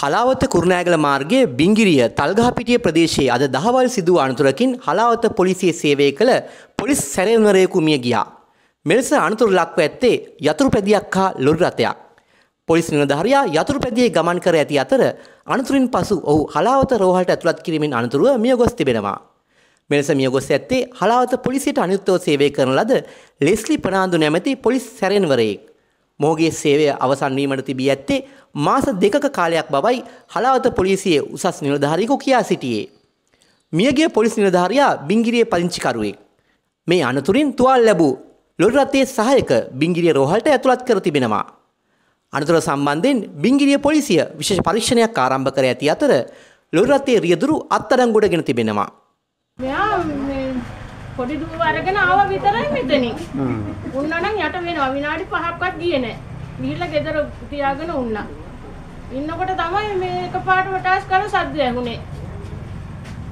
හලාවත කුරුණෑගල මාර්ගයේ බිංගිරිය තල්ගහපිටිය ප්‍රදේශයේ අද දහවල් සිදුව අනතුරකින් හලාවත පොලිසිය සේවය කළ පොලිස් සැරයවනරයෙකු මිය ගියා. මෙලෙස අනතුරු ලක්ව ඇත්තේ යතුරු පැදියක් හා ලොරි රථයක්. පොලිස් නිලධාරියා යතුරු පැදියේ ගමන් කර ඇති අතර අනතුරින් පසු ඔහු හලාවත රෝහලට ඇතුළත් කිරීමෙන් අනතුරුව මිය ගොස් තිබෙනවා. මෙලෙස මිය ගොස් ඇත්තේ හලාවත පොලිසියට අනුයුක්තව සේවය කරන ලද ලෙස්ලි ප්‍රනාන්දු නැමැති පොලිස් සැරෙන්වරයෙක්. මොහුගේ සේවය අවසන් වීමට තිබී ඇත්තේ මාස දෙකක කාලයක් බවයි හලාවත පොලිසියේ උසස් නිලධාරියෙකු කියා සිටියේ. මියගිය පොලිස් නිලධාරියා බිංගිරියේ පදිංචිකරුවෙක්. මේ අනතුරින් තුවාල් ලැබූ ලොරි රථයේ සහායක බිංගිරිය රෝහලට ඇතුළත් කර තිබෙනවා. අනතුර සම්බන්ධයෙන් බිංගිරිය පොලිසිය විශේෂ පරීක්ෂණයක් ආරම්භ කර ඇති අතර ලොරි රථයේ රියදුරු අත්අඩංගුවටගෙන තිබෙනවා. මෙයා මේ පොඩි දුව අරගෙන ආවා විතරයි මෙතනින්. උන්නා නම් යට වෙනවා විනාඩි 5ක්වත් ගියේ නැහැ. ගිහිල්ලා ගෙදර තියාගෙන උන්නා. ඉන්නකොට තමයි මේ එකපාරට වටාස් කරන සද්ද ඇහුනේ.